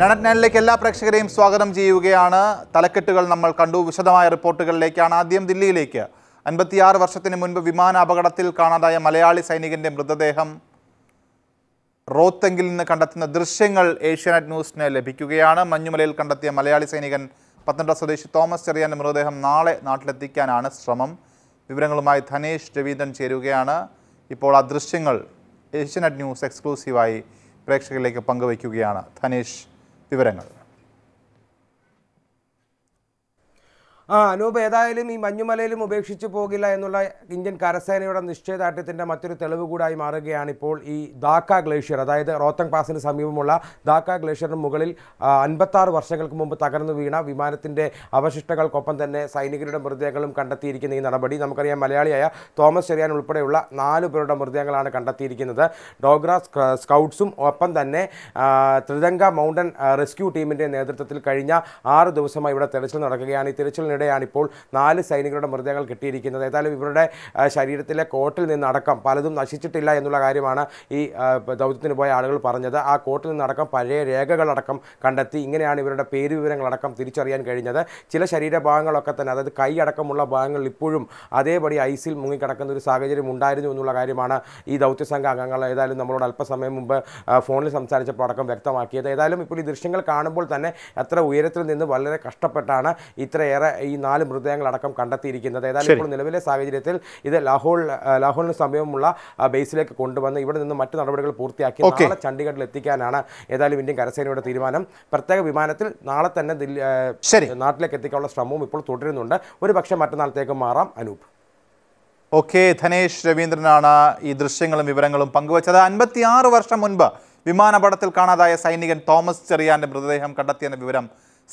നെണറ്റ് എല്ലാ പ്രേക്ഷകരെയും സ്വാഗതം ചെയ്യുകയാണ്. തലക്കെട്ടുകൾ നമ്മൾ കണ്ടു. വിശദമായ റിപ്പോർട്ടുകളിലേക്കാണ് ആദ്യം ദില്ലിയിലേക്ക്. അൻപത്തിയാറ് വർഷത്തിന് മുൻപ് വിമാന അപകടത്തിൽ കാണാതായ മലയാളി സൈനികന്റെ മൃതദേഹം റോത്തെങ്കിൽ നിന്ന് കണ്ടെത്തുന്ന ദൃശ്യങ്ങൾ ഏഷ്യാനെറ്റ് ന്യൂസിന് ലഭിക്കുകയാണ്. മഞ്ഞുമലയിൽ കണ്ടെത്തിയ മലയാളി സൈനികൻ പത്തനംതിട്ട സ്വദേശി തോമസ് ചെറിയാന്റെ മൃതദേഹം നാളെ നാട്ടിലെത്തിക്കാനാണ് ശ്രമം. വിവരങ്ങളുമായി ധനേഷ് രവീന്ദ്രൻ ചേരുകയാണ്. ഇപ്പോൾ ആ ദൃശ്യങ്ങൾ ഏഷ്യാനെറ്റ് ന്യൂസ് എക്സ്ക്ലൂസീവായി പ്രേക്ഷകരിലേക്ക് പങ്കുവയ്ക്കുകയാണ് ധനേഷ് വിവരങ്ങൾ. ആ അനൂപ് ഏതായാലും ഈ മഞ്ഞുമലയിലും ഉപേക്ഷിച്ച് പോകില്ല എന്നുള്ള ഇന്ത്യൻ കരസേനയുടെ നിശ്ചയദാർഢ്യത്തിന്റെ മറ്റൊരു തെളിവ് കൂടായി മാറുകയാണ് ഇപ്പോൾ ഈ ദാക്ക ഗ്ലേഷ്യർ. അതായത് റോത്തങ് പാസിന് സമീപമുള്ള ദാക്ക ഗ്ലേഷ്യറിന് മുകളിൽ അൻപത്താറ് വർഷങ്ങൾക്ക് മുമ്പ് തകർന്നു വീണ വിമാനത്തിന്റെ അവശിഷ്ടങ്ങൾക്കൊപ്പം തന്നെ സൈനികരുടെ മൃതദേഹങ്ങളും കണ്ടെത്തിയിരിക്കുന്ന ഈ നടപടി. നമുക്കറിയാം മലയാളിയായ തോമസ് ചെറിയാൻ ഉൾപ്പെടെയുള്ള നാല് പേരുടെ മൃതദേഹങ്ങളാണ് കണ്ടെത്തിയിരിക്കുന്നത്. ഡോഗ്ര സ്കൗട്ട്സും ഒപ്പം തന്നെ ത്രിതംഗ മൗണ്ടൻ റെസ്ക്യൂ ടീമിന്റെ നേതൃത്വത്തിൽ കഴിഞ്ഞ ആറ് ദിവസമായി ഇവിടെ തെരച്ചിൽ നടക്കുകയാണ്. ഈ തെരച്ചിലിനിടെയാണ് ഇപ്പോൾ നാല് സൈനികരുടെ മൃതദേഹങ്ങൾ കിട്ടിയിരിക്കുന്നത്. ഏതായാലും ഇവരുടെ ശരീരത്തിലെ കോട്ടിൽ നിന്നടക്കം പലതും നശിച്ചിട്ടില്ല എന്നുള്ള കാര്യമാണ് ഈ ദൗത്യത്തിന് പോയ ആളുകൾ പറഞ്ഞത്. ആ കോട്ടിൽ നിന്നടക്കം പഴയ രേഖകളടക്കം കണ്ടെത്തി ഇങ്ങനെയാണ് ഇവരുടെ പേര് വിവരങ്ങളടക്കം തിരിച്ചറിയാൻ കഴിഞ്ഞത്. ചില ശരീരഭാഗങ്ങളൊക്കെ തന്നെ അതായത് കൈ അടക്കമുള്ള ഭാഗങ്ങൾ ഇപ്പോഴും അതേപടി ഐസിൽ മുങ്ങിക്കിടക്കുന്ന ഒരു സാഹചര്യം ഉണ്ടായിരുന്നു എന്നുള്ള കാര്യമാണ് ഈ ദൗത്യ സംഘ അംഗങ്ങൾ ഏതായാലും നമ്മളോട് അല്പസമയം മുമ്പ് ഫോണിൽ സംസാരിച്ചപ്പോൾ അടക്കം വ്യക്തമാക്കിയത്. ഏതായാലും ഇപ്പോൾ ഈ ദൃശ്യങ്ങൾ കാണുമ്പോൾ തന്നെ എത്ര ഉയരത്തിൽ നിന്ന് വളരെ കഷ്ടപ്പെട്ടാണ് ഇത്രയേറെ നാല് മൃതദേഹങ്ങളടക്കം കണ്ടെത്തിയിരിക്കുന്നത്. ഏതായാലും ഇപ്പോൾ നിലവിലെ സാഹചര്യത്തിൽ ഇത് ലാഹോൾ ലാഹോളിന് സമീപമുള്ള ബേസിലേക്ക് കൊണ്ടുവന്ന് ഇവിടെ നിന്ന് മറ്റു നടപടികൾ പൂർത്തിയാക്കി. നാളെ ചണ്ഡീഗഡിൽ എത്തിക്കാനാണ് ഏതായാലും ഇന്ത്യൻ കരസേനയുടെ തീരുമാനം. പ്രത്യേക വിമാനത്തിൽ നാളെ തന്നെ. നാട്ടിലേക്ക് എത്തിക്കാനുള്ള ശ്രമവും ഇപ്പോൾ തുടരുന്നുണ്ട്. ഒരു പക്ഷേ മറ്റന്നാളത്തേക്ക് മാറാം. അനൂപ്. ഓക്കെ ധനേഷ് രവീന്ദ്രനാണ് ഈ ദൃശ്യങ്ങളും വിവരങ്ങളും പങ്കുവച്ചത്. അൻപത്തിയാറ് വർഷം മുൻപ് വിമാനപടത്തിൽ കാണാതായ സൈനികൻ തോമസ് ചെറിയാന്റെ മൃതദേഹം കണ്ടെത്തിയെന്ന വിവരം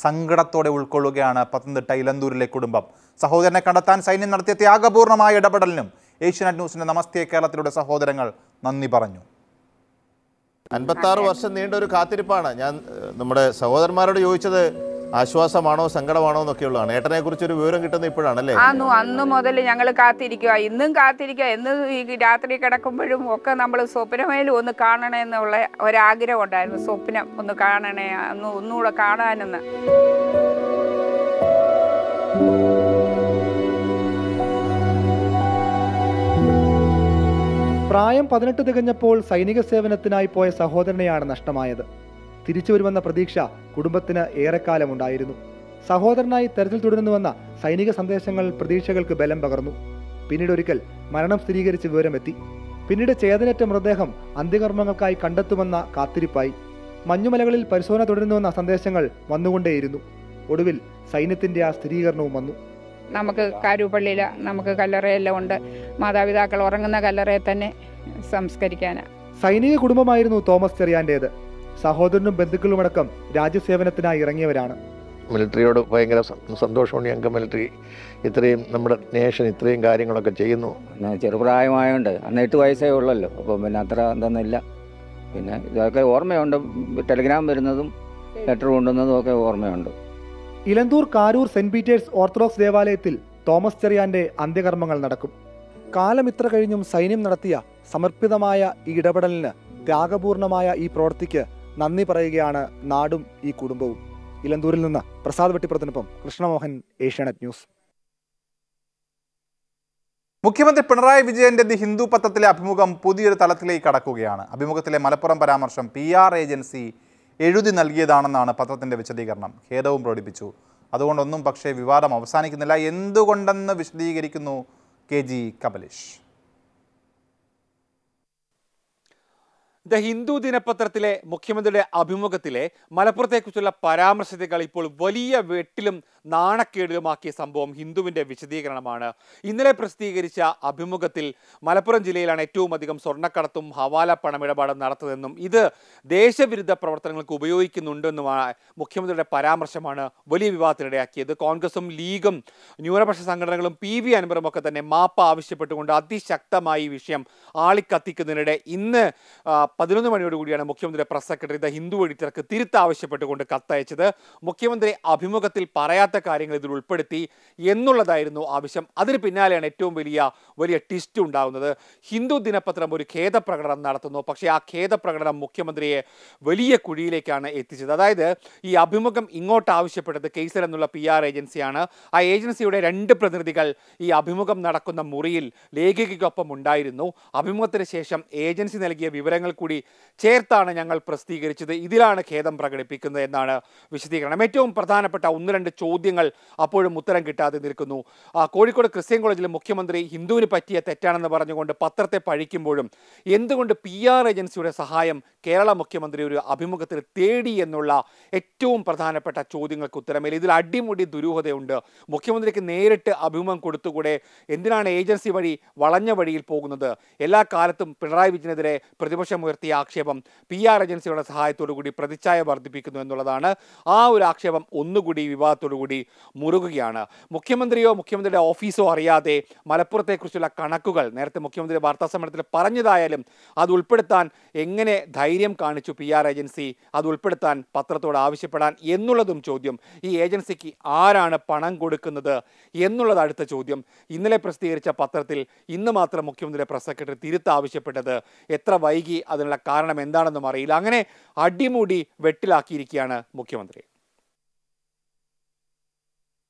സങ്കടത്തോടെ ഉൾക്കൊള്ളുകയാണ് പത്തനംതിട്ട ഇലന്തൂരിലെ കുടുംബം. സഹോദരനെ കണ്ടെത്താൻ സൈന്യം നടത്തിയ ത്യാഗപൂർണമായ ഇടപെടലിനും ഏഷ്യാനെറ്റ് ന്യൂസിന്റെ നമസ്തേ കേരളത്തിലൂടെ സഹോദരങ്ങൾ നന്ദി പറഞ്ഞു. അൻപത്താറ് വർഷം നീണ്ട ഒരു കാത്തിരിപ്പാണ്. ഞാൻ നമ്മുടെ സഹോദരന്മാരോട് ചോദിച്ചത് ആശ്വാസമാണോ സങ്കടമാണോ എന്നൊക്കെയുള്ളതാണ്. ഏട്ടനെ കുറിച്ച് ഒരു വിവരം കിട്ടുന്ന ഇപ്പോഴാണല്ലേ? ആന്നു അന്ന് മുതൽ ഞങ്ങൾ കാത്തിരിക്കുക ഇന്നും കാത്തിരിക്കുക എന്ന് ഈ രാത്രി കിടക്കുമ്പോഴും ഒക്കെ നമ്മൾ സ്വപ്നമേലും ഒന്ന് കാണണമെന്നുള്ള ഒരാഗ്രഹം ഉണ്ടായിരുന്നു. സ്വപ്നം ഒന്ന് കാണണേ അന്ന് ഒന്നുകൂടെ കാണാനെന്ന്. പ്രായം പതിനെട്ട് തികഞ്ഞപ്പോൾ സൈനിക സേവനത്തിനായി പോയ സഹോദരനെയാണ് നഷ്ടമായത്. തിരിച്ചു വരുമെന്ന പ്രതീക്ഷ കുടുംബത്തിന് ഏറെക്കാലമുണ്ടായിരുന്നു. സഹോദരനായി തെരച്ചിൽ തുടരുന്നുവെന്ന സൈനിക സന്ദേശങ്ങൾ പ്രതീക്ഷകൾക്ക് ബലം പകർന്നു. പിന്നീട് ഒരിക്കൽ മരണം സ്ഥിരീകരിച്ച വിവരമെത്തി. പിന്നീട് ചേതനറ്റ മൃതദേഹം അന്ത്യകർമ്മങ്ങൾക്കായി കണ്ടെത്തുമെന്ന കാത്തിരിപ്പായി. മഞ്ഞുമലകളിൽ പരിശോധന തുടരുന്നുവെന്ന സന്ദേശങ്ങൾ വന്നുകൊണ്ടേയിരുന്നു. ഒടുവിൽ സൈന്യത്തിന്റെ ആ സ്ഥിരീകരണവും വന്നു. നമുക്ക് കാരൂപ്പള്ളിയിൽ നമുക്ക് കല്ലറയെല്ലാം ഉണ്ട്. മാതാപിതാക്കൾ ഉറങ്ങുന്ന കല്ലറയെ തന്നെ സംസ്കരിക്കാനാണ് സൈനിക കുടുംബമായിരുന്നു തോമസ് ചെറിയാന്റേത്. സഹോദരനും ബന്ധുക്കളുമടക്കം രാജ്യസേവനത്തിനായി ഇറങ്ങിയവരാണ്. മിലിറ്ററിയോട് ഭയങ്കര സന്തോഷമുണ്ട് ഞങ്ങൾക്ക് മിലിറ്ററി. ഇത്രയും നമ്മുടെ നേഷൻ ഇത്രയും കാര്യങ്ങളൊക്കെ ചെയ്യുന്നു. പിന്നെ ചെറുപ്രായമായോണ്ട് അന്ന് എട്ട് വയസ്സേ ഉള്ളല്ലോ അപ്പം പിന്നെ അത്ര എന്തൊന്നുമില്ല പിന്നെ ഇതൊക്കെ ഓർമ്മയുണ്ട് ടെലിഗ്രാം വരുന്നതും ലെറ്റർ കൊണ്ടുവന്നതും ഒക്കെ ഓർമ്മയുണ്ട്. Elanthoor Karoor saint Peter's orthodox ദേവാലയത്തിൽ തോമസ് ചെറിയാന്റെ അന്ത്യകർമ്മങ്ങൾ നടക്കും. കാലം ഇത്ര കഴിഞ്ഞും സൈന്യം നടത്തിയ സമർപ്പിതമായ ഈ ഇടപെടലിന് ത്യാഗപൂർണമായ ഈ പ്രവൃത്തിക്ക് നന്ദി പറയുകയാണ് നാടും ഈ കുടുംബവും. ഇലന്തൂരിൽ നിന്ന് പ്രസാദ് വെട്ടിപ്പുറത്തിനൊപ്പം കൃഷ്ണമോഹൻ ഏഷ്യാനെറ്റ് ന്യൂസ്. മുഖ്യമന്ത്രി പിണറായി വിജയന്റെ ദി ഹിന്ദു പത്രത്തിലെ അഭിമുഖം പുതിയൊരു തലത്തിലേക്ക് കടക്കുകയാണ്. അഭിമുഖത്തിലെ മലപ്പുറം പരാമർശം പി ആർ ഏജൻസി എഴുതി നൽകിയതാണെന്നാണ് പത്രത്തിന്റെ വിശദീകരണം. ഖേദവും പ്രകടിപ്പിച്ചു. അതുകൊണ്ടൊന്നും പക്ഷേ വിവാദം അവസാനിക്കുന്നില്ല. എന്തുകൊണ്ടെന്ന് വിശദീകരിക്കുന്നു K G Kamalesh. The Hindu ദിനപത്രത്തിലെ മുഖ്യമന്ത്രിയുടെ അഭിമുഖത്തിലെ മലപ്പുറത്തെക്കുറിച്ചുള്ള പരാമർശത്തേക്കാൾ ഇപ്പോൾ വലിയ വെട്ടിലും നാണക്കേടിലുമാക്കിയ സംഭവം ഹിന്ദുവിന്റെ വിശദീകരണമാണ്. ഇന്നലെ പ്രസിദ്ധീകരിച്ച അഭിമുഖത്തിൽ മലപ്പുറം ജില്ലയിലാണ് ഏറ്റവും അധികം സ്വർണക്കടത്തും ഹവാല പണമിടപാടും നടത്തുന്നതെന്നും ഇത് ദേശവിരുദ്ധ പ്രവർത്തനങ്ങൾക്ക് ഉപയോഗിക്കുന്നുണ്ടെന്നുമാണ് മുഖ്യമന്ത്രിയുടെ പരാമർശമാണ് വലിയ വിവാദത്തിനിടയാക്കിയത്. കോൺഗ്രസും ലീഗും ന്യൂനപക്ഷ സംഘടനകളും പി വി അൻവറും ഒക്കെ തന്നെ മാപ്പ് ആവശ്യപ്പെട്ടുകൊണ്ട് അതിശക്തമായി ഈ വിഷയം ആളിക്കത്തിക്കുന്നതിനിടെ ഇന്ന് പതിനൊന്ന് മണിയോടുകൂടിയാണ് മുഖ്യമന്ത്രിയുടെ പ്രസ് സെക്രട്ടറി ദ ഹിന്ദു എഡിറ്റർക്ക് തിരുത്താവശ്യപ്പെട്ടുകൊണ്ട് കത്തയച്ചത്. മുഖ്യമന്ത്രി അഭിമുഖത്തിൽ പറയാത്ത കാര്യങ്ങൾ ഇതിൽ ഉൾപ്പെടുത്തി എന്നുള്ളതായിരുന്നു ആവശ്യം. അതിന് പിന്നാലെയാണ് ഏറ്റവും വലിയ വലിയ ട്വിസ്റ്റ് ഉണ്ടാകുന്നത് ഹിന്ദു ദിനപത്രം ഒരു ഖേദപ്രകടനം നടത്തുന്നു. പക്ഷേ ആ ഖേദപ്രകടനം മുഖ്യമന്ത്രിയെ വലിയ കുഴിയിലേക്കാണ് എത്തിച്ചത്. അതായത് ഈ അഭിമുഖം ഇങ്ങോട്ട് ആവശ്യപ്പെട്ടത് കേസർ എന്നുള്ള പി ആർ ഏജൻസിയാണ്. ആ ഏജൻസിയുടെ രണ്ട് പ്രതിനിധികൾ ഈ അഭിമുഖം നടക്കുന്ന മുറിയിൽ ലേഖികയ്ക്കൊപ്പം ഉണ്ടായിരുന്നു. അഭിമുഖത്തിന് ശേഷം ഏജൻസി നൽകിയ വിവരങ്ങൾ കൂടി ചേർത്താണ് ഞങ്ങൾ പ്രസിദ്ധീകരിച്ചത്. ഇതിലാണ് ഖേദം പ്രകടിപ്പിക്കുന്നത് എന്നാണ് വിശദീകരണം. ഏറ്റവും പ്രധാനപ്പെട്ട ഒന്ന് രണ്ട് ചോദ്യങ്ങൾ അപ്പോഴും ഉത്തരം കിട്ടാതെ നിൽക്കുന്നു. കോഴിക്കോട് ക്രിസ്ത്യൻ കോളേജിലെ മുഖ്യമന്ത്രി ഹിന്ദുവിന് പറ്റിയ തെറ്റാണെന്ന് പറഞ്ഞുകൊണ്ട് പത്രത്തെ പഴിക്കുമ്പോഴും എന്തുകൊണ്ട് പി ആർ ഏജൻസിയുടെ സഹായം കേരള മുഖ്യമന്ത്രി ഒരു അഭിമുഖത്തിൽ തേടി എന്നുള്ള ഏറ്റവും പ്രധാനപ്പെട്ട ചോദ്യങ്ങൾക്ക് ഉത്തരമില്ല ഇതിൽ അടിമുടി ദുരൂഹതയുണ്ട്. മുഖ്യമന്ത്രിക്ക് നേരിട്ട് അഭിമുഖം കൊടുത്തുകൂടെ എന്തിനാണ് ഏജൻസി വഴി വളഞ്ഞ വഴിയിൽ പോകുന്നത്? എല്ലാ കാലത്തും പിണറായി വിജയനെതിരെ പ്രതിപക്ഷം ഉയർത്തിയ ആക്ഷേപം പി ആർ ഏജൻസിയുടെ സഹായത്തോടു കൂടി പ്രതിച്ഛായ വർദ്ധിപ്പിക്കുന്നു എന്നുള്ളതാണ്. ആ ഒരു ആക്ഷേപം ഒന്നുകൂടി വിവാദത്തോടു കൂടി മുറുകുകയാണ്. മുഖ്യമന്ത്രിയോ മുഖ്യമന്ത്രിയുടെ ഓഫീസോ അറിയാതെ മലപ്പുറത്തെക്കുറിച്ചുള്ള കണക്കുകൾ നേരത്തെ മുഖ്യമന്ത്രി വാർത്താ സമ്മേളനത്തിൽ പറഞ്ഞതായാലും അത് ഉൾപ്പെടുത്താൻ എങ്ങനെ ധൈര്യം കാണിച്ചു പി ആർ ഏജൻസി അത് ഉൾപ്പെടുത്താൻ പത്രത്തോട് ആവശ്യപ്പെടാൻ എന്നുള്ളതും ചോദ്യം. ഈ ഏജൻസിക്ക് ആരാണ് പണം കൊടുക്കുന്നത് എന്നുള്ളത് അടുത്ത ചോദ്യം. ഇന്നലെ പ്രസിദ്ധീകരിച്ച പത്രത്തിൽ ഇന്ന് മാത്രം മുഖ്യമന്ത്രിയുടെ പ്രസ് സെക്രട്ടറി തിരുത്ത് ആവശ്യപ്പെട്ടത് എത്ര വൈകി അതിനുള്ള കാരണം എന്താണെന്നും അറിയില്ല. അങ്ങനെ അടിമുടി വെട്ടിലാക്കിയിരിക്കുകയാണ് മുഖ്യമന്ത്രി.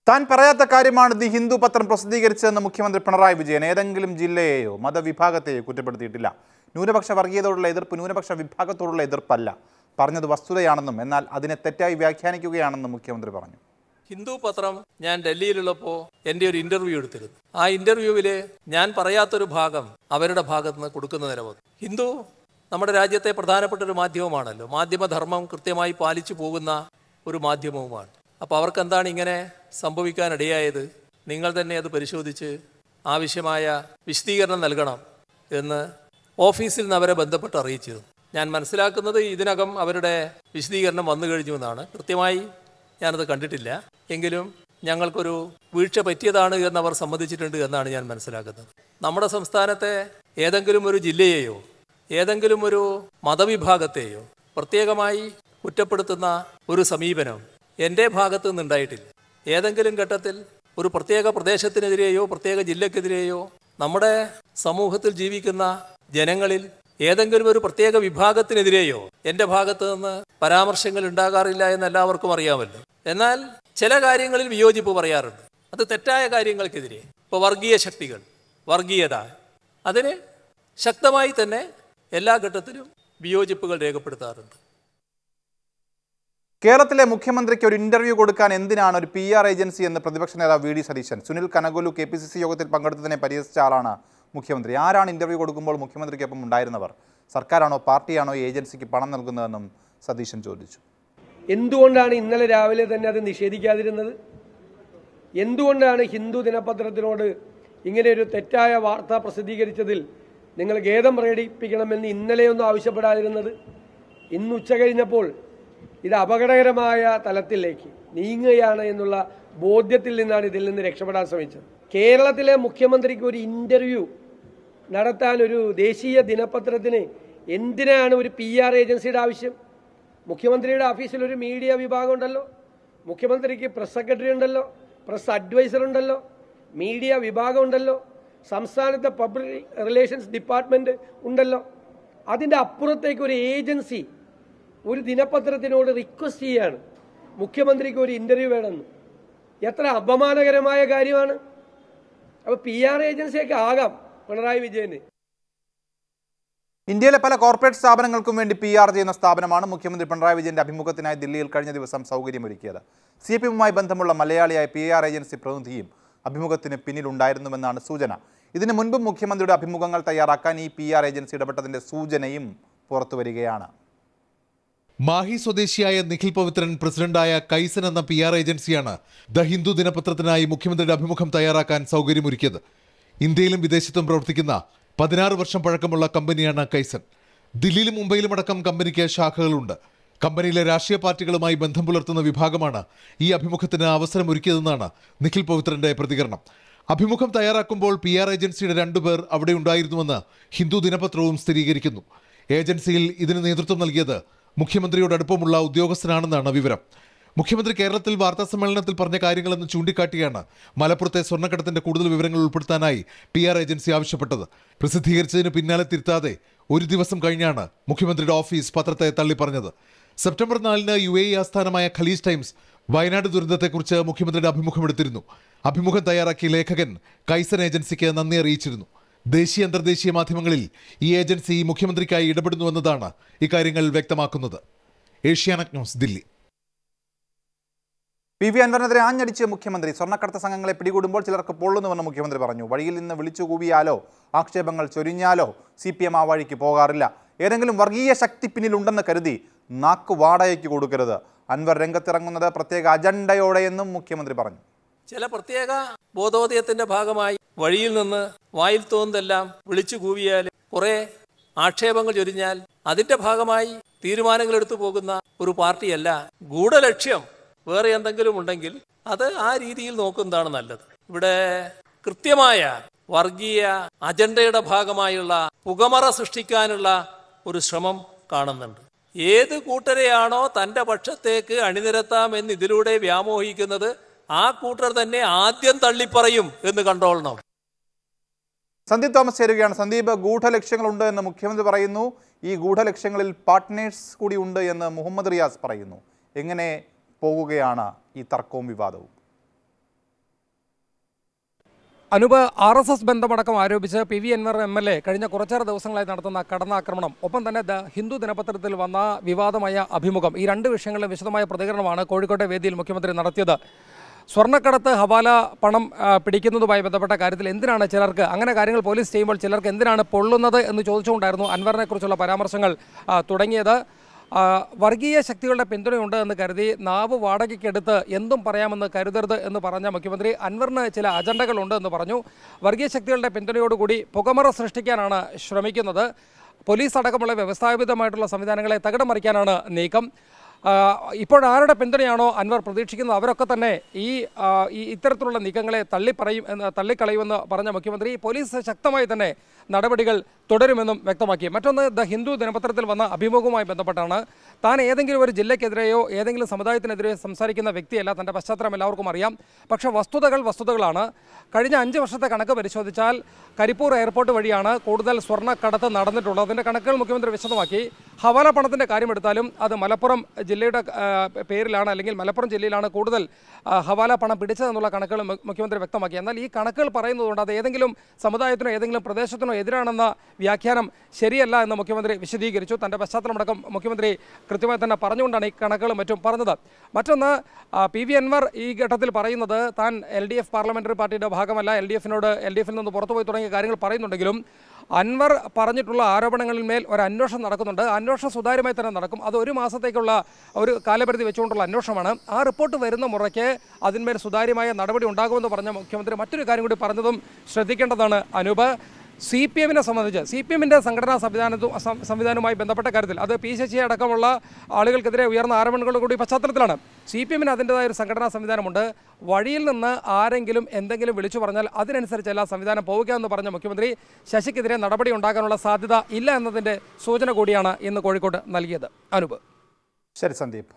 താൻ പറയാത്ത കാര്യമാണ് ദി ഹിന്ദു പത്രം പ്രസിദ്ധീകരിച്ചതെന്ന് മുഖ്യമന്ത്രി പിണറായി വിജയൻ. ഏതെങ്കിലും ജില്ലയെയോ മതവിഭാഗത്തെയോ കുറ്റപ്പെടുത്തിയിട്ടില്ല. ന്യൂനപക്ഷ വർഗീയതയോടുള്ള എതിർപ്പ് ന്യൂനപക്ഷ വിഭാഗത്തോടുള്ള എതിർപ്പല്ല. പറഞ്ഞത് വസ്തുതയാണെന്നും എന്നാൽ അതിനെ തെറ്റായി വ്യാഖ്യാനിക്കുകയാണെന്നും മുഖ്യമന്ത്രി പറഞ്ഞു. ഹിന്ദു പത്രം ഞാൻ ഡൽഹിയിലുള്ളപ്പോൾ എന്റെ ഒരു ഇന്റർവ്യൂ എടുത്തിരുന്നു. ആ ഇന്റർവ്യൂവിൽ ഞാൻ പറയാത്തൊരു ഭാഗം അവരുടെ ഭാഗത്ത് നിന്ന് കൊടുക്കുന്ന നിലവന്നു ഹിന്ദു നമ്മുടെ രാജ്യത്തെ പ്രധാനപ്പെട്ട ഒരു മാധ്യമമാണല്ലോ. മാധ്യമധർമ്മം കൃത്യമായി പാലിച്ചു പോകുന്ന ഒരു മാധ്യമവുമാണ്. അപ്പോൾ അവർക്ക് എന്താണ് ഇങ്ങനെ സംഭവിക്കാനിടയായത് നിങ്ങൾ തന്നെ അത് പരിശോധിച്ച് ആവശ്യമായ വിശദീകരണം നൽകണം എന്ന് ഓഫീസിൽ നിന്ന് അവരെ ബന്ധപ്പെട്ട് അറിയിച്ചിരുന്നു. ഞാൻ മനസ്സിലാക്കുന്നത് ഇതിനകം അവരുടെ വിശദീകരണം വന്നു കഴിഞ്ഞു എന്നാണ്. കൃത്യമായി ഞാനത് കണ്ടിട്ടില്ല. എങ്കിലും ഞങ്ങൾക്കൊരു വീഴ്ച പറ്റിയതാണ് എന്ന് അവർ സമ്മതിച്ചിട്ടുണ്ട് എന്നാണ് ഞാൻ മനസ്സിലാക്കുന്നത്. നമ്മുടെ സംസ്ഥാനത്തെ ഏതെങ്കിലും ഒരു ജില്ലയെയോ ഏതെങ്കിലും ഒരു മതവിഭാഗത്തെയോ പ്രത്യേകമായി കുറ്റപ്പെടുത്തുന്ന ഒരു സമീപനം എന്റെ ഭാഗത്തു നിന്നുണ്ടായിട്ടില്ല. ഏതെങ്കിലും ഘട്ടത്തിൽ ഒരു പ്രത്യേക പ്രദേശത്തിനെതിരെയോ പ്രത്യേക ജില്ലക്കെതിരെയോ നമ്മുടെ സമൂഹത്തിൽ ജീവിക്കുന്ന ജനങ്ങളിൽ ഏതെങ്കിലും ഒരു പ്രത്യേക വിഭാഗത്തിനെതിരെയോ എന്റെ ഭാഗത്ത് നിന്ന് പരാമർശങ്ങൾ ഉണ്ടാകാറില്ല എന്ന് എല്ലാവർക്കും അറിയാമല്ലോ. എന്നാൽ ചില കാര്യങ്ങളിൽ വിയോജിപ്പ് പറയാറുണ്ട്. അത് തെറ്റായ കാര്യങ്ങൾക്കെതിരെ. ഇപ്പോൾ വർഗീയ ശക്തികൾ വർഗീയത അതിന് ശക്തമായി തന്നെ എല്ലാ ഘട്ടത്തിലും വിയോജിപ്പുകൾ രേഖപ്പെടുത്താറുണ്ട്. കേരളത്തിലെ മുഖ്യമന്ത്രിക്ക് ഒരു ഇന്റർവ്യൂ കൊടുക്കാൻ എന്തിനാണ് ഒരു പി ആർ ഏജൻസി എന്ന് പ്രതിപക്ഷ നേതാവ് V D Satheesan? Sunil Kanakolu K P C C യോഗത്തിൽ പങ്കെടുത്തതിനെ പരിഹസിച്ച ആളാണ് മുഖ്യമന്ത്രി. ആരാണ് ഇന്റർവ്യൂ കൊടുക്കുമ്പോൾ മുഖ്യമന്ത്രിക്കൊപ്പം ഉണ്ടായിരുന്നവർ? സർക്കാരാണോ പാർട്ടിയാണോ ഏജൻസിക്ക് പണം നൽകുന്നതെന്നും സതീശൻ ചോദിച്ചു. എന്തുകൊണ്ടാണ് ഇന്നലെ രാവിലെ തന്നെ അത് നിഷേധിക്കാതിരുന്നത്? എന്തുകൊണ്ടാണ് ഹിന്ദു ദിനപത്രത്തിനോട് ഇങ്ങനെ ഒരു തെറ്റായ വാർത്ത പ്രസിദ്ധീകരിച്ചതിൽ നിങ്ങൾ ഖേദം പ്രകടിപ്പിക്കണമെന്ന് ഇന്നലെയൊന്നും ആവശ്യപ്പെടാതിരുന്നത്? ഇന്ന് ഉച്ച കഴിഞ്ഞപ്പോൾ ഇത് അപകടകരമായ തലത്തിലേക്ക് നീങ്ങുകയാണ് എന്നുള്ള ബോധ്യത്തിൽ നിന്നാണ് ഇതിൽ നിന്ന് രക്ഷപ്പെടാൻ ശ്രമിച്ചത്. കേരളത്തിലെ മുഖ്യമന്ത്രിക്ക് ഒരു ഇന്റർവ്യൂ നടത്താൻ ഒരു ദേശീയ ദിനപത്രത്തിന് എന്തിനാണ് ഒരു പി ആർ ഏജൻസിയുടെ ആവശ്യം? മുഖ്യമന്ത്രിയുടെ ഓഫീസിൽ ഒരു മീഡിയ വിഭാഗം ഉണ്ടല്ലോ. മുഖ്യമന്ത്രിക്ക് പ്രസ് സെക്രട്ടറി ഉണ്ടല്ലോ പ്രസ് അഡ്വൈസർ ഉണ്ടല്ലോ മീഡിയ വിഭാഗം ഉണ്ടല്ലോ സംസ്ഥാനത്തെ പബ്ലിക് റിലേഷൻസ് ഡിപ്പാർട്ട്മെന്റ് ഉണ്ടല്ലോ. അതിന്റെ അപ്പുറത്തേക്ക് ഒരു ഏജൻസി ഒരു ദിനപത്രത്തിനോട് റിക്വസ്റ്റ് ചെയ്യാണ്. മുഖ്യമന്ത്രിക്ക് ഒരു ഇന്റർവ്യൂ വേണമെന്ന്. എത്ര അപമാനകരമായ കാര്യമാണ്. അപ്പൊ പി ആർ ഏജൻസിയൊക്കെ ആകാം പിണറായി വിജയന്. ഇന്ത്യയിലെ പല കോർപ്പറേറ്റ് സ്ഥാപനങ്ങൾക്കും വേണ്ടി പി ആർ ചെയ്യുന്ന സ്ഥാപനമാണ് മുഖ്യമന്ത്രി പിണറായി വിജയന്റെ അഭിമുഖത്തിനായി ദില്ലിയിൽ കഴിഞ്ഞ ദിവസം സൗകര്യമൊരുക്കിയത്. സി പി എമ്മുമായി ബന്ധമുള്ള മലയാളിയായ പി ആർ ഏജൻസി പ്രതിനിധിയും അഭിമുഖത്തിന് പിന്നിലുണ്ടായിരുന്നുവെന്നാണ് സൂചന. ഇതിനു മുൻപും മുഖ്യമന്ത്രിയുടെ അഭിമുഖങ്ങൾ തയ്യാറാക്കാൻ ഈ പി ആർ ഏജൻസി ഇടപെട്ടതിന്റെ സൂചനയും പുറത്തുവരികയാണ്. മാഹി സ്വദേശിയായ നിഖിൽ പവിത്രൻ പ്രസിഡന്റായ കൈസൻ എന്ന പി ആർ ഏജൻസിയാണ് ദ ഹിന്ദു ദിനപത്രത്തിനായി മുഖ്യമന്ത്രിയുടെ അഭിമുഖം തയ്യാറാക്കാൻ സൗകര്യമൊരുക്കിയത്. ഇന്ത്യയിലും വിദേശത്തും പ്രവർത്തിക്കുന്ന പതിനാറ് വർഷം പഴക്കമുള്ള കമ്പനിയാണ് കൈസൻ. ദില്ലിയിലും മുംബൈയിലും അടക്കം കമ്പനിക്ക് ശാഖകളുണ്ട്. കമ്പനിയിലെ രാഷ്ട്രീയ പാർട്ടികളുമായി ബന്ധം പുലർത്തുന്ന വിഭാഗമാണ് ഈ അഭിമുഖത്തിന് അവസരമൊരുക്കിയതെന്നാണ് നിഖിൽ പവിത്രന്റെ പ്രതികരണം. അഭിമുഖം തയ്യാറാക്കുമ്പോൾ പി ആർ ഏജൻസിയുടെ രണ്ടുപേർ അവിടെ ഉണ്ടായിരുന്നുവെന്ന് ഹിന്ദു ദിനപത്രവും സ്ഥിരീകരിക്കുന്നു. ഏജൻസിയിൽ ഇതിന് നേതൃത്വം നൽകിയത് മുഖ്യമന്ത്രിയോട് അടുപ്പമുള്ള ഉദ്യോഗസ്ഥനാണെന്നാണ് വിവരം. മുഖ്യമന്ത്രി കേരളത്തിൽ വാർത്താ സമ്മേളനത്തിൽ പറഞ്ഞ കാര്യങ്ങളെന്ന് ചൂണ്ടിക്കാട്ടിയാണ് മലപ്പുറത്തെ സ്വർണക്കടത്തിന്റെ കൂടുതൽ വിവരങ്ങൾ ഉൾപ്പെടുത്താനായി പി ആർ ഏജൻസി ആവശ്യപ്പെട്ടത്. പ്രസിദ്ധീകരിച്ചതിന് പിന്നാലെ തിരുത്താതെ ഒരു ദിവസം കഴിഞ്ഞാണ് മുഖ്യമന്ത്രിയുടെ ഓഫീസ് പത്രത്തെ തള്ളിപ്പറഞ്ഞത് സെപ്റ്റംബർ നാലിന് യു എ ആസ്ഥാനമായ ഖലീജ് ടൈംസ് വയനാട് ദുരന്തത്തെക്കുറിച്ച് മുഖ്യമന്ത്രിയുടെ അഭിമുഖമെടുത്തിരുന്നു. അഭിമുഖം തയ്യാറാക്കിയ ലേഖകൻ കൈസൻ ഏജൻസിക്ക് നന്ദി അറിയിച്ചിരുന്നു. ദേശീയ അന്തർദേശീയ മാധ്യമങ്ങളിൽ ഈ ഏജൻസി മുഖ്യമന്ത്രിക്കായി ഇടപെടുന്നുവെന്നതാണ് ഇക്കാര്യങ്ങൾ വ്യക്തമാക്കുന്നത്. Asianet news Delhi. P V അൻവറിനെതിരെ ആഞ്ഞടിച്ച് മുഖ്യമന്ത്രി. സ്വർണക്കടത്ത് സംഘങ്ങളെ പിടികൂടുമ്പോൾ ചിലർക്ക് പൊള്ളുന്നുവെന്ന് മുഖ്യമന്ത്രി പറഞ്ഞു. വഴിയിൽ നിന്ന് വിളിച്ചു കൂവിയാലോ ആക്ഷേപങ്ങൾ ചൊരിഞ്ഞാലോ സി പി എം ആ വഴിക്ക് പോകാറില്ല. ഏതെങ്കിലും വർഗീയ ശക്തി പിന്നിലുണ്ടെന്ന് കരുതി നാക്ക് വാടകയ്ക്ക് കൊടുക്കരുത്. അൻവർ രംഗത്തിറങ്ങുന്നത് പ്രത്യേക അജണ്ടയോടെയെന്നും മുഖ്യമന്ത്രി പറഞ്ഞു. ചില പ്രത്യേക ബോധോദയത്തിന്റെ ഭാഗമായി വഴിയിൽ നിന്ന് വായിൽ തോന്നുന്നതെല്ലാം വിളിച്ചു കൂവിയാൽ കുറെ ആക്ഷേപങ്ങൾ ചൊരിഞ്ഞാൽ അതിന്റെ ഭാഗമായി തീരുമാനങ്ങൾ എടുത്തു പോകുന്ന ഒരു പാർട്ടിയല്ല. ഗൂഢലക്ഷ്യം വേറെ എന്തെങ്കിലും ഉണ്ടെങ്കിൽ അത് ആ രീതിയിൽ നോക്കുന്നതാണ് നല്ലത്. ഇവിടെ കൃത്യമായ വർഗീയ അജണ്ടയുടെ ഭാഗമായുള്ള പുകമറ സൃഷ്ടിക്കാനുള്ള ഒരു ശ്രമം കാണുന്നുണ്ട്. ഏത് കൂട്ടരെയാണോ തന്റെ പക്ഷത്തേക്ക് അണിനിരത്താം എന്ന് ഇതിലൂടെ വ്യാമോഹിക്കുന്നത് ആ കൂട്ടർ തന്നെ ആദ്യം തള്ളിപ്പറയും എന്ന് കണ്ടോളണം. സന്ദീപ് തോമസ് ചേരുകയാണ്. സന്ദീപ് ഗൂഢലക്ഷ്യങ്ങളുണ്ട് എന്ന് മുഖ്യമന്ത്രി പറയുന്നു. ഈ ഗൂഢലക്ഷ്യങ്ങളിൽ പാർട്ട്നേഴ്സ് കൂടി ഉണ്ട് എന്ന് മുഹമ്മദ് റിയാസ് പറയുന്നു. എങ്ങനെ പോകുകയാണ് ഈ തർക്കവും വിവാദവും? അനുപ് ആർ എസ് എസ് ബന്ധമടക്കം ആരോപിച്ച് P V Anvar M L A കഴിഞ്ഞ കുറച്ചേറെ ദിവസങ്ങളായി നടത്തുന്ന കടന്നാക്രമണം ഒപ്പം തന്നെ ഹിന്ദു ദിനപത്രത്തിൽ വന്ന വിവാദമായ അഭിമുഖം. ഈ രണ്ട് വിഷയങ്ങളിലും വിശദമായ പ്രതികരണമാണ് കോഴിക്കോട്ടെ വേദിയിൽ മുഖ്യമന്ത്രി നടത്തിയത്. സ്വർണക്കടത്ത് ഹവാല പണം പിടിക്കുന്നതുമായി ബന്ധപ്പെട്ട കാര്യത്തിൽ എന്തിനാണ് ചിലർക്ക് അങ്ങനെ കാര്യങ്ങൾ പോലീസ് ചെയ്യുമ്പോൾ ചിലർക്ക് എന്തിനാണ് പൊള്ളുന്നത് എന്ന് ചോദിച്ചുകൊണ്ടായിരുന്നു അൻവറിനെക്കുറിച്ചുള്ള പരാമർശങ്ങൾ തുടങ്ങിയത്. വർഗീയ ശക്തികളുടെ പിന്തുണയുണ്ട് എന്ന് കരുതി നാവ് വാടകയ്ക്കെടുത്ത് എന്തും പറയാമെന്ന് കരുതരുത് എന്ന് പറഞ്ഞ മുഖ്യമന്ത്രി അൻവറിന് ചില അജണ്ടകളുണ്ട് എന്ന് പറഞ്ഞു. വർഗീയ ശക്തികളുടെ പിന്തുണയോടുകൂടി പുകമറ സൃഷ്ടിക്കാനാണ് ശ്രമിക്കുന്നത്. പോലീസ് അടക്കമുള്ള വ്യവസ്ഥാപിതമായിട്ടുള്ള സംവിധാനങ്ങളെ തകിടം മറിക്കാനാണ് നീക്കം. ആരുടെ പിന്തുണയാണോ അൻവർ പ്രതീക്ഷിക്കുന്നത്? അവരൊക്കെ തന്നെ ഈ ഇത്തരത്തിലുള്ള നീക്കങ്ങളെ തള്ളിപ്പറയും തള്ളിക്കളയുമെന്ന് പറഞ്ഞ മുഖ്യമന്ത്രി പോലീസ് ശക്തമായി തന്നെ നടപടികൾ തുടരുമെന്നും വ്യക്തമാക്കി. മറ്റൊന്ന് ദ ഹിന്ദു ദിനപത്രത്തിൽ വന്ന അഭിമുഖവുമായി ബന്ധപ്പെട്ടാണ്. താൻ ഏതെങ്കിലും ഒരു ജില്ലയ്ക്കെതിരെയോ ഏതെങ്കിലും സമുദായത്തിനെതിരെയോ സംസാരിക്കുന്ന വ്യക്തിയല്ല. തന്റെ പശ്ചാത്തലം എല്ലാവർക്കും അറിയാം. പക്ഷേ വസ്തുതകൾ വസ്തുതകളാണ്. കഴിഞ്ഞ അഞ്ച് വർഷത്തെ കണക്ക് പരിശോധിച്ചാൽ കരിപ്പൂർ എയർപോർട്ട് വഴിയാണ് കൂടുതൽ സ്വർണക്കടത്ത് നടന്നിട്ടുള്ളത്. അതിന്റെ കണക്കുകൾ മുഖ്യമന്ത്രി വിശദമാക്കി. ഹവാല പണത്തിന്റെ കാര്യമെടുത്താലും അത് മലപ്പുറം ജില്ലയുടെ പേരിലാണ് അല്ലെങ്കിൽ മലപ്പുറം ജില്ലയിലാണ് കൂടുതൽ ഹവാല പണം പിടിച്ചതെന്നുള്ള കണക്കുകൾ മുഖ്യമന്ത്രി വ്യക്തമാക്കി. എന്നാൽ ഈ കണക്കുകൾ പറയുന്നതുകൊണ്ട് അത് ഏതെങ്കിലും സമുദായത്തിനോ ഏതെങ്കിലും പ്രദേശത്തിനോ എതിരാണെന്ന വ്യാഖ്യാനം ശരിയല്ല എന്ന് മുഖ്യമന്ത്രി വിശദീകരിച്ചു. തന്റെ പശ്ചാത്തലമടക്കം മുഖ്യമന്ത്രി കൃത്യമായി തന്നെ പറഞ്ഞുകൊണ്ടാണ് ഈ കണക്കുകളും മറ്റും പറഞ്ഞത്. മറ്റൊന്ന് പി വി അൻവർ ഈ ഘട്ടത്തിൽ പറയുന്നത് താൻ എൽ ഡി എഫ് പാർലമെന്ററി പാർട്ടിയുടെ ഭാഗമല്ല എൽ ഡി എഫിനോട് എൽ ഡി എഫിൽ നിന്ന് പുറത്തുപോയി തുടങ്ങിയ കാര്യങ്ങൾ പറയുന്നുണ്ടെങ്കിലും അൻവർ പറഞ്ഞിട്ടുള്ള ആരോപണങ്ങളിൽ മേൽ ഒരു അന്വേഷണം നടക്കുന്നുണ്ട്. അന്വേഷണം സുതാര്യമായി തന്നെ നടക്കും. അത് ഒരു മാസത്തേക്കുള്ള ഒരു കാലപരിധി വെച്ചുകൊണ്ടുള്ള അന്വേഷണമാണ്. ആ റിപ്പോർട്ട് വരുന്ന മുറയ്ക്ക് അതിന്മേൽ സുതാര്യമായ നടപടി ഉണ്ടാകുമെന്ന് പറഞ്ഞ മുഖ്യമന്ത്രി മറ്റൊരു കാര്യം കൂടി പറഞ്ഞതും ശ്രദ്ധിക്കേണ്ടതാണ് അനൂപ്. സി പി എമ്മിനെ സംബന്ധിച്ച് സി പി എമ്മിന്റെ സംഘടനാ സംവിധാനത്തും സംവിധാനവുമായി ബന്ധപ്പെട്ട കാര്യത്തിൽ അത് പി ശശി അടക്കമുള്ള ആളുകൾക്കെതിരെ ഉയർന്ന ആരോപണങ്ങളുടെ കൂടി പശ്ചാത്തലത്തിലാണ്. സി പി എമ്മിന് അതിന്റെതായ ഒരു സംഘടനാ സംവിധാനമുണ്ട്. വഴിയിൽ നിന്ന് ആരെങ്കിലും എന്തെങ്കിലും വിളിച്ചു പറഞ്ഞാൽ അതിനനുസരിച്ച് സംവിധാനം പോവുക എന്ന് പറഞ്ഞ മുഖ്യമന്ത്രി ശശിക്കെതിരെ നടപടി ഉണ്ടാകാനുള്ള സാധ്യത ഇല്ല എന്നതിന്റെ സൂചന കൂടിയാണ് ഇന്ന് കോഴിക്കോട്ട് നൽകിയത്. അനൂപ്. ശരി സന്ദീപ്.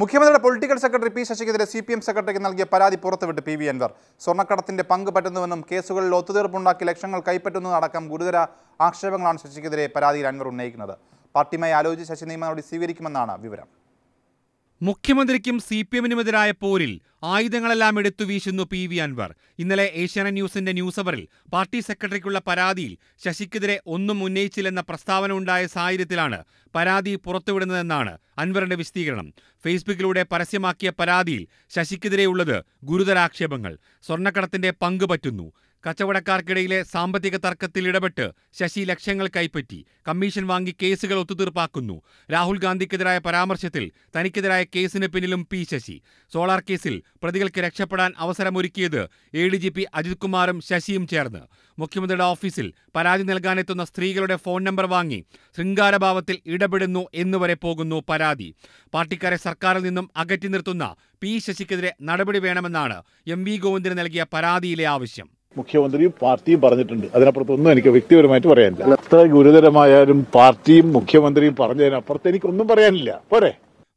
മുഖ്യമന്ത്രിയുടെ പൊളിറ്റിക്കൽ സെക്രട്ടറി പി ശശിക്കെതിരെ സി പി എം സെക്രട്ടറിക്ക് നൽകിയ പരാതി പുറത്തുവിട്ട് പി വി അൻവർ. സ്വർണക്കടത്തിന്റെ പങ്ക് പറ്റുന്നുവെന്നും കേസുകളിൽ ഒത്തുതീർപ്പുണ്ടാക്കി ലക്ഷങ്ങൾ കൈപ്പറ്റുന്നതും അടക്കം ഗുരുതര ആക്ഷേപങ്ങളാണ് ശശിക്കെതിരെ പരാതിയിൽ അൻവർ ഉന്നയിക്കുന്നത്. പാർട്ടിയുമായി ആലോചിച്ച് ശശി നിയമ നടപടി സ്വീകരിക്കുമെന്നാണ് വിവരം. മുഖ്യമന്ത്രിക്കും സി പി എമ്മിനുമെതിരായ പോരിൽ ആയുധങ്ങളെല്ലാം എടുത്തു വീശുന്നു പി വി അൻവർ. ഇന്നലെ ഏഷ്യാനെറ്റ് ന്യൂസിന്റെ ന്യൂസ് അവറിൽ പാർട്ടി സെക്രട്ടറിക്കുള്ള പരാതിയിൽ ശശിക്കെതിരെ ഒന്നും ഉന്നയിച്ചില്ലെന്ന പ്രസ്താവന ഉണ്ടായ സാഹചര്യത്തിലാണ് പരാതി പുറത്തുവിടുന്നതെന്നാണ് അൻവറിന്റെ വിശദീകരണം. ഫേസ്ബുക്കിലൂടെ പരസ്യമാക്കിയ പരാതിയിൽ ശശിക്കെതിരെയുള്ളത് ഗുരുതരാക്ഷേപങ്ങൾ. സ്വർണക്കടത്തിന്റെ പങ്ക് പറ്റുന്നു. കച്ചവടക്കാർക്കിടയിലെ സാമ്പത്തിക തർക്കത്തിൽ ഇടപെട്ട് ശശി ലക്ഷങ്ങൾ കൈപ്പറ്റി. കമ്മീഷൻ വാങ്ങി കേസുകൾ ഒത്തുതീർപ്പാക്കുന്നു. രാഹുൽ ഗാന്ധിക്കെതിരായ പരാമർശത്തിൽ തനിക്കെതിരായ കേസിന് പിന്നിലും പി ശശി. സോളാർ കേസിൽ പ്രതികൾക്ക് രക്ഷപ്പെടാൻ അവസരമൊരുക്കിയത് A D G P Ajith കുമാറും ശശിയും ചേർന്ന്. മുഖ്യമന്ത്രിയുടെ ഓഫീസിൽ പരാതി നൽകാനെത്തുന്ന സ്ത്രീകളുടെ ഫോൺ നമ്പർ വാങ്ങി ശൃംഗാരഭാവത്തിൽ ഇടപെടുന്നു എന്നുവരെ പോകുന്നു പരാതി. പാർട്ടിക്കാരെ സർക്കാരിൽ നിന്നും അകറ്റി നിർത്തുന്ന പി ശശിക്കെതിരെ നടപടി വേണമെന്നാണ് എം വി ഗോവിന്ദന് നൽകിയ പരാതിയിലെ ആവശ്യം. മുഖ്യമന്ത്രിയും പാർട്ടിയും പറഞ്ഞിട്ടുണ്ട്. അതിനപ്പുറത്തൊന്നും എനിക്ക് വ്യക്തിപരമായിട്ട് പറയാനില്ല. എത്ര ഗുരുതരമായാലും പാർട്ടിയും മുഖ്യമന്ത്രിയും പറഞ്ഞതിനപ്പുറത്ത് എനിക്കൊന്നും പറയാനില്ല. പോരെ?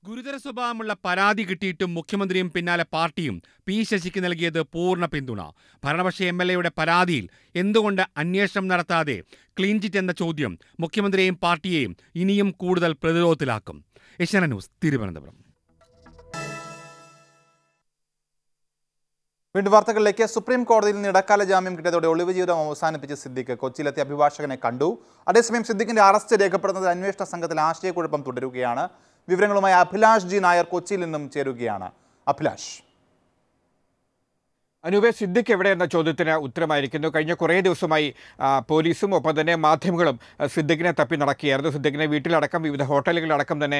ഗുരുതര സ്വഭാവമുള്ള പരാതി കിട്ടിയിട്ടും മുഖ്യമന്ത്രിയും പിന്നാലെ പാർട്ടിയും പി ശശിക്ക് നൽകിയത് പൂർണ പിന്തുണ. ഭരണപക്ഷ എം എൽ എയുടെ പരാതിയിൽ എന്തുകൊണ്ട് അന്വേഷണം നടത്താതെ ക്ലീൻ ചിറ്റ് എന്ന ചോദ്യം മുഖ്യമന്ത്രിയെയും പാർട്ടിയെയും ഇനിയും കൂടുതൽ പ്രതിരോധത്തിലാക്കും. Asiana news Thiruvananthapuram. വീണ്ടും വാർത്തകളിലേക്ക്. സുപ്രീം കോടതിയിൽ നിന്ന് ഇടക്കാല ജാമ്യം കിട്ടിയതോടെ ഒളിവ് ജീവിതം അവസാനിപ്പിച്ച സിദ്ദിഖ് കൊച്ചിയിലെത്തിയ അഭിഭാഷകനെ കണ്ടു. അതേസമയം സിദ്ദിഖിന്റെ അറസ്റ്റ് രേഖപ്പെടുന്നത് അന്വേഷണ സംഘത്തിൽ ആശയക്കുഴപ്പം തുടരുകയാണ്. വിവരങ്ങളുമായി അഭിലാഷ് ജി നായർ കൊച്ചിയിൽ നിന്നും ചേരുകയാണ്. അഭിലാഷ്. അനൂപെ സിദ്ദിഖ് എവിടെ എന്ന ചോദ്യത്തിന് ഉത്തരമായിരിക്കുന്നു. കഴിഞ്ഞ കുറേ ദിവസമായി പോലീസും ഒപ്പം തന്നെ മാധ്യമങ്ങളും സിദ്ദിഖിനെ തപ്പി നടക്കുകയായിരുന്നു. സിദ്ദിഖിനെ വീട്ടിലടക്കം വിവിധ ഹോട്ടലുകളിലടക്കം തന്നെ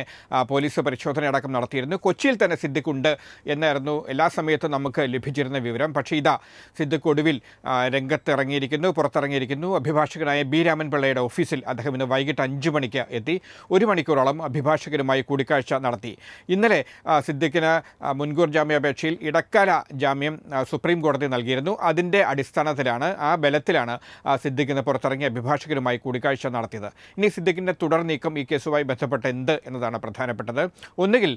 പോലീസ് പരിശോധന അടക്കം നടത്തിയിരുന്നു. കൊച്ചിയിൽ തന്നെ സിദ്ദിഖ് ഉണ്ട് എന്നായിരുന്നു എല്ലാ സമയത്തും നമുക്ക് ലഭിച്ചിരുന്ന വിവരം. പക്ഷേ ഇതാ സിദ്ദിഖ് ഒടുവിൽ രംഗത്തിറങ്ങിയിരിക്കുന്നു പുറത്തിറങ്ങിയിരിക്കുന്നു. അഭിഭാഷകനായ ബി. രാമൻ പിള്ളയുടെ ഓഫീസിൽ അദ്ദേഹം ഇന്ന് വൈകിട്ട് അഞ്ച് മണിക്ക് എത്തി. ഒരു മണിക്കൂറോളം അഭിഭാഷകരുമായി കൂടിക്കാഴ്ച നടത്തി. ഇന്നലെ സിദ്ദിഖിന് മുൻകൂർ ജാമ്യാപേക്ഷയിൽ ഇടക്കാല ജാമ്യം ആ, സുപ്രീം കോടതി നൽകിയിരുന്നു. അതിന്റെ അടിസ്ഥാനത്തിലാണ് ആ ബലത്തിലാണ് സിദ്ദിഖിന് പുറത്തിറങ്ങിയ അഭിഭാഷകരുമായി കൂടിക്കാഴ്ച നടത്തിയത്. ഇനി സിദ്ദിഖിന്റെ തുടർ നീക്കം ഈ കേസുമായി ബന്ധപ്പെട്ട് എന്ത് എന്നതാണ് പ്രധാനപ്പെട്ടത്. ഒന്നുകിൽ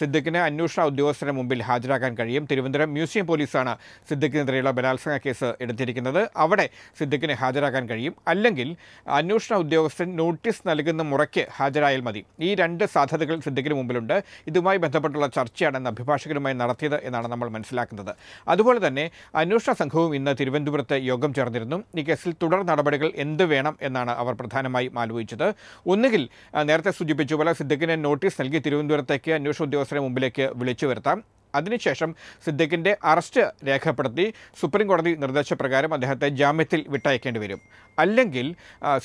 സിദ്ദിഖിനെ അന്വേഷണ ഉദ്യോഗസ്ഥരുടെ മുമ്പിൽ ഹാജരാക്കാൻ കഴിയും. തിരുവനന്തപുരം മ്യൂസിയം പോലീസാണ് സിദ്ദിഖിനെതിരെയുള്ള ബലാത്സംഗ കേസ് എടുത്തിരിക്കുന്നത്. അവിടെ സിദ്ദിഖിനെ ഹാജരാക്കാൻ കഴിയും. അല്ലെങ്കിൽ അന്വേഷണ ഉദ്യോഗസ്ഥൻ നോട്ടീസ് നൽകുന്ന മുറയ്ക്ക് ഹാജരായാൽ മതി. ഈ രണ്ട് സാധ്യതകൾ സിദ്ദിഖിന് മുമ്പിലുണ്ട്. ഇതുമായി ബന്ധപ്പെട്ടുള്ള ചർച്ചയാണ് അഭിഭാഷകരുമായി നടത്തിയത് എന്നാണ് നമ്മൾ മനസ്സിലാക്കുന്നത്. അതുപോലെ തന്നെ അന്വേഷണ സംഘവും ഇന്ന് തിരുവനന്തപുരത്ത് യോഗം ചേർന്നിരുന്നു. ഈ കേസിൽ തുടർ നടപടികൾ എന്ത് വേണം എന്നാണ് അവർ പ്രധാനമായും ആലോചിച്ചത്. ഒന്നുകിൽ നേരത്തെ സൂചിപ്പിച്ച പോലെ സിദ്ദിഖിന് നോട്ടീസ് നൽകി തിരുവനന്തപുരത്തേക്ക് അന്വേഷണ ഉദ്യോഗസ്ഥരെ മുമ്പിലേക്ക് വിളിച്ചു വരുത്താം. അതിനുശേഷം സിദ്ദിഖിന്റെ അറസ്റ്റ് രേഖപ്പെടുത്തി സുപ്രീം കോടതി നിർദ്ദേശപ്രകാരം അദ്ദേഹത്തെ ജാമ്യത്തിൽ വിട്ടയക്കേണ്ടി വരും. അല്ലെങ്കിൽ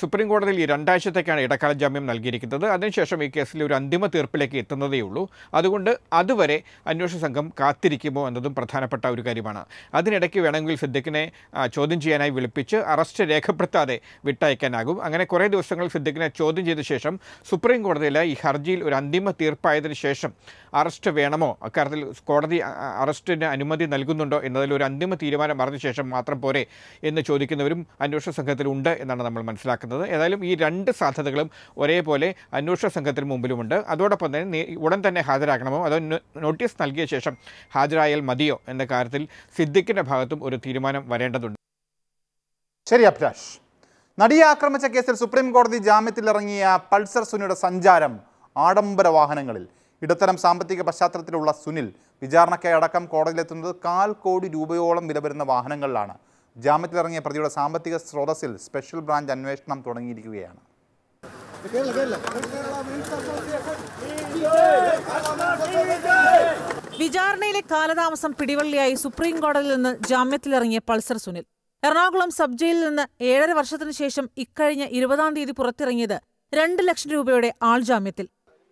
സുപ്രീംകോടതിയിൽ സുപ്രീം കോടതിയിൽ ഈ രണ്ടാഴ്ചത്തേക്കാണ് ഇടക്കാല ജാമ്യം നൽകിയിരിക്കുന്നത്. അതിനുശേഷം ഈ കേസിൽ ഒരു അന്തിമ തീർപ്പിലേക്ക് എത്തുന്നതേയുള്ളൂ. അതുകൊണ്ട് അതുവരെ അന്വേഷണ സംഘം കാത്തിരിക്കുമോ എന്നതും പ്രധാനപ്പെട്ട ഒരു കാര്യമാണ്. അതിനിടയ്ക്ക് വേണമെങ്കിൽ സിദ്ദിഖിനെ ചോദ്യം ചെയ്യാനായി വിളിപ്പിച്ച് അറസ്റ്റ് രേഖപ്പെടുത്താതെ വിട്ടയക്കാനാകും. അങ്ങനെ കുറേ ദിവസങ്ങൾ സിദ്ദിഖിനെ ചോദ്യം ചെയ്ത ശേഷം സുപ്രീം കോടതിയിൽ ഈ ഹർജിയിൽ ഒരു അന്തിമ തീർപ്പായതിനു ശേഷം അറസ്റ്റ് വേണമോ? അക്കാര്യത്തിൽ കോടതി അറസ്റ്റിന് അനുമതി നൽകുന്നുണ്ടോ എന്നതിൽ ഒരു അന്തിമ തീരുമാനം അറിഞ്ഞ ശേഷം മാത്രം പോരെ എന്ന് ചോദിക്കുന്നവരും അന്വേഷണ സംഘത്തിൽ ഉണ്ട് എന്നാണ് നമ്മൾ മനസ്സിലാക്കുന്നത്. ഏതായാലും ഈ രണ്ട് സാധ്യതകളും ഒരേപോലെ അന്വേഷണ സംഘത്തിന് മുമ്പിലുമുണ്ട്. അതോടൊപ്പം തന്നെ ഉടൻ തന്നെ ഹാജരാക്കണമോ അതോ നോട്ടീസ് നൽകിയ ശേഷം ഹാജരായാൽ മതിയോ? എന്ന കാര്യത്തിൽ സിദ്ദിഖിന്റെ ഭാഗത്തും ഒരു തീരുമാനം വരേണ്ടതുണ്ട്. ശരി അഭിലാഷ്. നടിയെ ആക്രമിച്ച കേസിൽ സുപ്രീം കോടതി ജാമ്യത്തിലിറങ്ങിയ പൾസർ സുനിയുടെ സഞ്ചാരം ആഡംബര വാഹനങ്ങളിൽ. ഇടത്തരം സാമ്പത്തിക പശ്ചാത്തലത്തിലുള്ള സുനിൽ വിചാരണയ്ക്കായി അടക്കം കോടതിയിലെത്തുന്നത് കാൽ കോടി രൂപയോളം വില വരുന്ന വാഹനങ്ങളിലാണ് ജാമ്യത്തിലിറങ്ങിയ പ്രതിയുടെ സാമ്പത്തിക സ്രോതസ്സിൽ സ്പെഷ്യൽ ബ്രാഞ്ച് അന്വേഷണം തുടങ്ങിയിരിക്കുകയാണ്. വിചാരണയിലെ കാലതാമസം പിടിവള്ളിയായി സുപ്രീം കോടതിയിൽ നിന്ന് ജാമ്യത്തിലിറങ്ങിയ പൾസർ സുനിൽ. എറണാകുളം സബ് ജയിലിൽ നിന്ന് ഏഴര വർഷത്തിനു ശേഷം ഇക്കഴിഞ്ഞ ഇരുപതാം തീയതി പുറത്തിറങ്ങിയത് രണ്ട് ലക്ഷം രൂപയുടെ ആൾജാമ്യത്തിൽ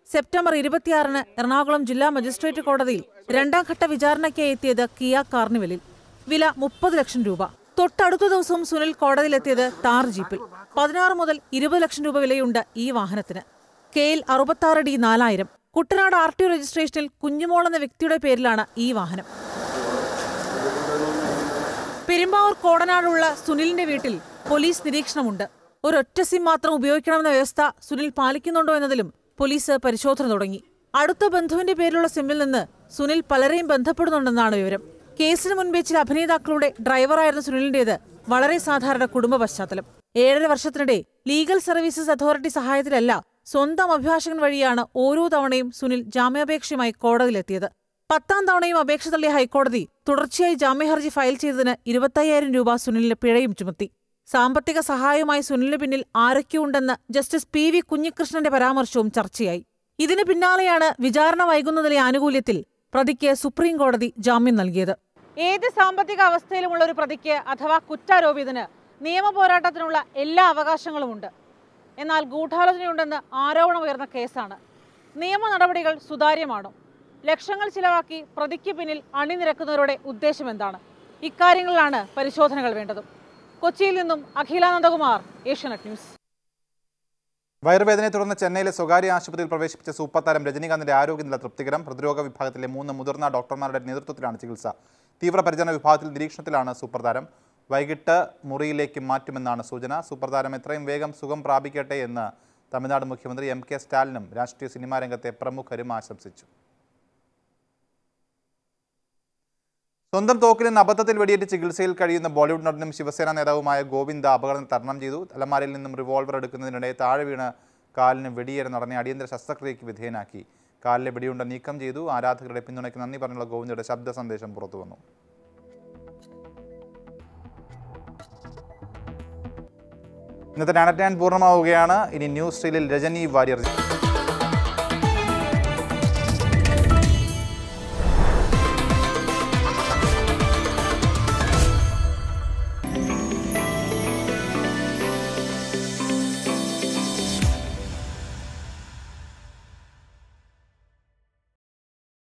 സെപ്റ്റംബർ ഇരുപത്തിയാറിന് എറണാകുളം ജില്ലാ മജിസ്ട്രേറ്റ് കോടതിയിൽ രണ്ടാം ഘട്ട വിചാരണയ്ക്കായി എത്തിയത് കിയ കാർണിവലിൽ. വില മുപ്പത് ലക്ഷം രൂപ. തൊട്ടടുത്ത ദിവസവും സുനിൽ കോടതിയിലെത്തിയത് താർ ജീപ്പിൽ. പതിനാറ് മുതൽ ഇരുപത് ലക്ഷം രൂപ വിലയുണ്ട് ഈ വാഹനത്തിന്. കെയിൽ അറുപത്താറ് ഡി നാലായിരം. കുട്ടനാട് ആർ ടി രജിസ്ട്രേഷനിൽ കുഞ്ഞുമോൾ എന്ന വ്യക്തിയുടെ പേരിലാണ് ഈ വാഹനം. പെരുമ്പാവൂർ കോടനാടുള്ള സുനിലിന്റെ വീട്ടിൽ പോലീസ് നിരീക്ഷണമുണ്ട്. ഒരൊറ്റ സിം മാത്രം ഉപയോഗിക്കണമെന്ന വ്യവസ്ഥ സുനിൽ പാലിക്കുന്നുണ്ടോ എന്നതിലും പോലീസ് പരിശോധന തുടങ്ങി. അടുത്ത ബന്ധുവിന്റെ പേരിലുള്ള സിമ്മിൽ നിന്ന് സുനിൽ പലരെയും ബന്ധപ്പെടുന്നുണ്ടെന്നാണ് വിവരം. കേസിന് മുൻപേ ചില അഭിനേതാക്കളുടെ ഡ്രൈവറായിരുന്ന സുനിലിന്റേത് വളരെ സാധാരണ കുടുംബ പശ്ചാത്തലം. ഏഴര വർഷത്തിനിടെ ലീഗൽ സർവീസസ് അതോറിറ്റി സഹായത്തിലല്ല സ്വന്തം അഭിഭാഷകൻ വഴിയാണ് ഓരോ തവണയും സുനിൽ ജാമ്യാപേക്ഷയുമായി കോടതിയിലെത്തിയത്. പത്താം തവണയും അപേക്ഷ തള്ളിയ ഹൈക്കോടതി തുടർച്ചയായി ജാമ്യഹർജി ഫയൽ ചെയ്തതിന് ഇരുപത്തയ്യായിരം രൂപ സുനിലിന് പിഴയും ചുമത്തി. സാമ്പത്തിക സഹായവുമായി സുനിലിന് പിന്നിൽ ആരൊക്കെയുണ്ടെന്ന് ജസ്റ്റിസ് പി വി കുഞ്ഞികൃഷ്ണന്റെ പരാമർശവും ചർച്ചയായി. ഇതിന് പിന്നാലെയാണ് വിചാരണ വൈകുന്നതിലെ ആനുകൂല്യത്തിൽ പ്രതിക്ക് സുപ്രീം കോടതി ജാമ്യം നൽകിയത്. ഏത് സാമ്പത്തിക അവസ്ഥയിലുമുള്ള ഒരു പ്രതിക്ക് അഥവാ കുറ്റാരോപിതന് നിയമ പോരാട്ടത്തിനുള്ള എല്ലാ അവകാശങ്ങളുമുണ്ട്. എന്നാൽ ഗൂഢാലോചനയുണ്ടെന്ന് ആരോപണമുയർന്ന കേസാണ്. നിയമ നടപടികൾ സുതാര്യമാണോ? ലക്ഷങ്ങൾ ചിലവാക്കി പ്രതിക്ക് പിന്നിൽ അണിനിരക്കുന്നവരുടെ ഉദ്ദേശം എന്താണ്? ഇക്കാര്യങ്ങളിലാണ് പരിശോധനകൾ വേണ്ടത്. കൊച്ചിയിൽ നിന്നും അഖിലാനന്ദകുമാർ ഏഷ്യാനെറ്റ് ന്യൂസ്. വയറുവേദനയെ തുടർന്ന് ചെന്നൈയിലെ സ്വകാര്യ ആശുപത്രിയിൽ പ്രവേശിപ്പിച്ച സൂപ്പർ താരം രജനീകാന്തിന്റെ ആരോഗ്യനില തൃപ്തികരം. പ്രതിരോധ വിഭാഗത്തിലെ മൂന്ന് മുതിർന്ന ഡോക്ടർമാരുടെ നേതൃത്വത്തിലാണ് ചികിത്സ. തീവ്രപരിചരണ വിഭാഗത്തിൽ നിരീക്ഷണത്തിലാണ് സൂപ്പർ താരം. വൈകിട്ട് മുറിയിലേക്ക് മാറ്റുമെന്നാണ് സൂചന. സുപ്രധാനം എത്രയും വേഗം സുഖം പ്രാപിക്കട്ടെ എന്ന് തമിഴ്നാട് മുഖ്യമന്ത്രി എം കെ സ്റ്റാലിനും രാഷ്ട്രീയ സിനിമാ രംഗത്തെ പ്രമുഖരും ആശംസിച്ചു. സ്വന്തം തോക്കിൽ നിന്ന് അബദ്ധത്തിൽ വെടിയേറ്റ് ചികിത്സയിൽ കഴിയുന്ന ബോളിവുഡ് നടനും ശിവസേന നേതാവുമായ ഗോവിന്ദ അപകടം തരണം ചെയ്തു. തലമാരിൽ നിന്നും റിവോൾവർ എടുക്കുന്നതിനിടെ താഴെ വീണ് കാലിന് വെടിയേറെ നടനെ അടിയന്തര ശസ്ത്രക്രിയയ്ക്ക് വിധേയനാക്കി. കാലിലെ വെടിയുണ്ട നീക്കം ചെയ്തു. ആരാധകരുടെ പിന്തുണയ്ക്ക് നന്ദി പറഞ്ഞുള്ള ഗോവിന്ദയുടെ ശബ്ദ സന്ദേശം പുറത്തു ഇന്നത്തെ നാനറ്റാൻ പൂർണമാവുകയാണ്. ഇനി ന്യൂസ് സ്ട്രീലിൽ രജനി വാര്യർ